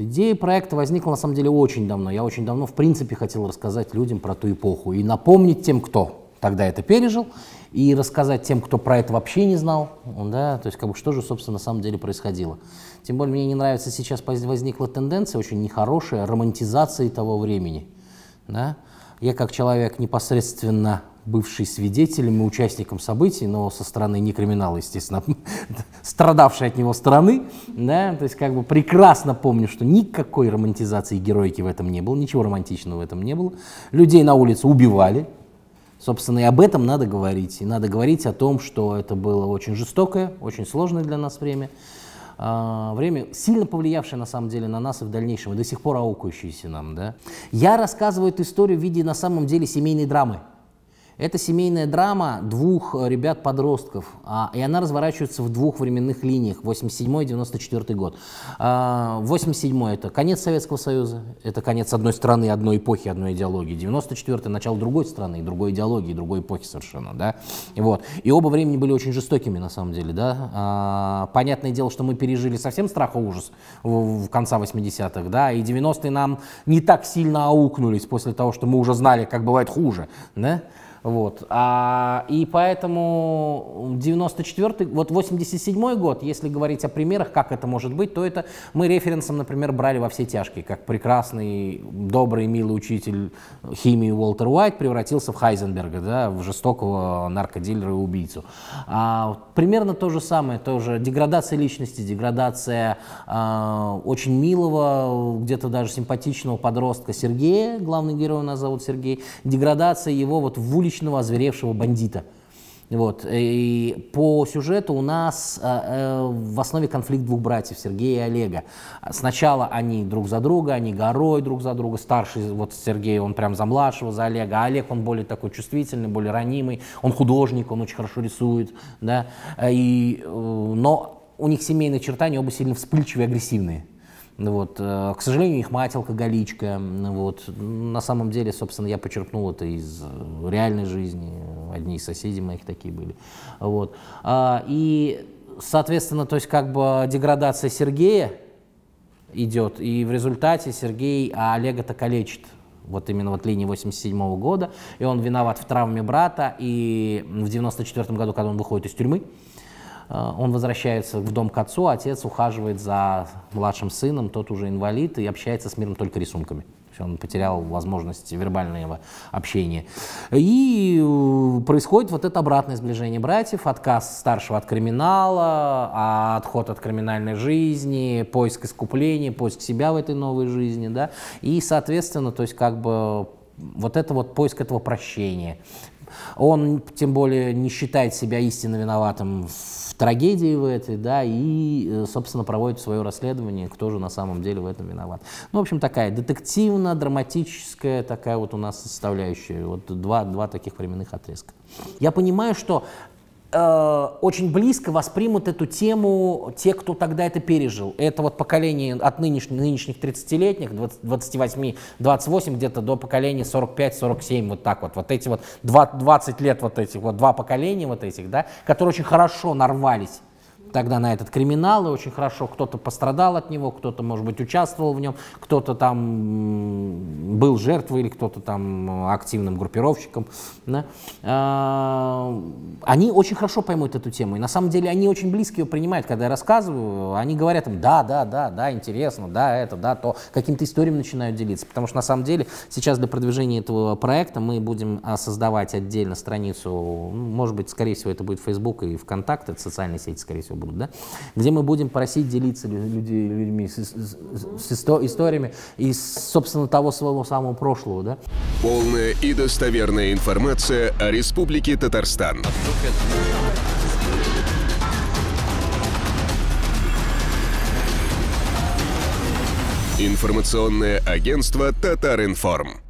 идея проекта возникла на самом деле очень давно. Я очень давно, в принципе, хотел рассказать людям про ту эпоху и напомнить тем, кто тогда это пережил, и рассказать тем, кто про это вообще не знал, да, то есть как бы что же, собственно, на самом деле происходило. Тем более мне не нравится сейчас возникла тенденция очень нехорошая романтизации того времени. Да? Я как человек непосредственно бывший свидетелем и участником событий, но со стороны не криминала, естественно, страдавшей от него стороны, да, то есть как бы прекрасно помню, что никакой романтизации героики в этом не было, ничего романтичного в этом не было. Людей на улице убивали, собственно, и об этом надо говорить. И надо говорить о том, что это было очень жестокое, очень сложное для нас время, а, время, сильно повлиявшее на самом деле на нас и в дальнейшем, и до сих пор аукающееся нам. Да? Я рассказываю эту историю в виде на самом деле семейной драмы. Это семейная драма двух э, ребят-подростков, а, и она разворачивается в двух временных линиях, 87 и 94 год. А, 87 это конец Советского Союза, это конец одной страны, одной эпохи, одной идеологии. 94 начало другой страны, другой идеологии, другой эпохи совершенно, да. И, вот. и оба времени были очень жестокими на самом деле, да. А, понятное дело, что мы пережили совсем страх и ужас в, конца 80-х, да, и 90-е нам не так сильно аукнулись после того, что мы уже знали, как бывает хуже, да. Вот. А, и поэтому 94 вот 87 год, если говорить о примерах, как это может быть, то это мы референсом, например, брали во все тяжкие, как прекрасный, добрый, милый учитель химии Уолтер Уайт превратился в Хайзенберга, да, в жестокого наркодилера и убийцу. А, примерно то же самое, тоже деградация личности, деградация а, очень милого, где-то даже симпатичного подростка Сергея, главный герой у нас зовут Сергей, деградация его вот в уличном уличного озверевшего бандита. Вот. И по сюжету у нас э, э, в основе конфликт двух братьев, Сергея и Олега. Сначала они друг за друга, они горой друг за друга. Старший, вот Сергей, он прям за младшего, за Олега. А Олег, он более такой чувствительный, более ранимый. Он художник, он очень хорошо рисует. Да? И, э, но у них семейные черта, они оба сильно вспыльчивые агрессивные. Вот. Э, к сожалению, их мать алкоголичка. Вот. На самом деле, собственно, я почерпнул это из э, реальной жизни. Одни из соседей моих такие были. Вот. А, и, соответственно, то есть как бы деградация Сергея идет, и в результате Сергей а Олега-то калечит вот именно вот линии 87 -го года, и он виноват в травме брата, и в 94 году, когда он выходит из тюрьмы, он возвращается в дом к отцу, отец ухаживает за младшим сыном, тот уже инвалид и общается с миром только рисунками. Он потерял возможность вербального общения. И э, происходит вот это обратное сближение братьев, отказ старшего от криминала, а отход от криминальной жизни, поиск искупления, поиск себя в этой новой жизни. Да? И, соответственно, то есть как бы вот это вот поиск этого прощения. Он, тем более, не считает себя истинно виноватым в трагедии в этой, да, и, э, собственно, проводит свое расследование, кто же на самом деле в этом виноват. Ну, в общем, такая детективно-драматическая такая вот у нас составляющая, вот два, два таких временных отрезка. Я понимаю, что Э, очень близко воспримут эту тему те, кто тогда это пережил. Это вот поколение от нынешних, нынешних 30-летних, 28-28, где-то до поколения 45-47, вот так вот. Вот эти вот 20 лет вот этих, вот два поколения вот этих, да, которые очень хорошо нарвались тогда на этот криминал, и очень хорошо кто-то пострадал от него, кто-то, может быть, участвовал в нем, кто-то там был жертвой или кто-то там активным группировщиком. Да? А, они очень хорошо поймут эту тему, и на самом деле они очень близко ее принимают, когда я рассказываю, они говорят им, да, да, да, да, интересно, да, это, да, то, каким-то историями начинают делиться, потому что на самом деле сейчас для продвижения этого проекта мы будем а, создавать отдельно страницу, может быть, скорее всего, это будет Facebook и ВКонтакте, социальные сети, скорее всего, будут, да, где мы будем просить делиться люди, людьми с, с, с историями из, собственно, того своего самого прошлого. Да. Полная и достоверная информация о Республике Татарстан. Информационное агентство «Татаринформ».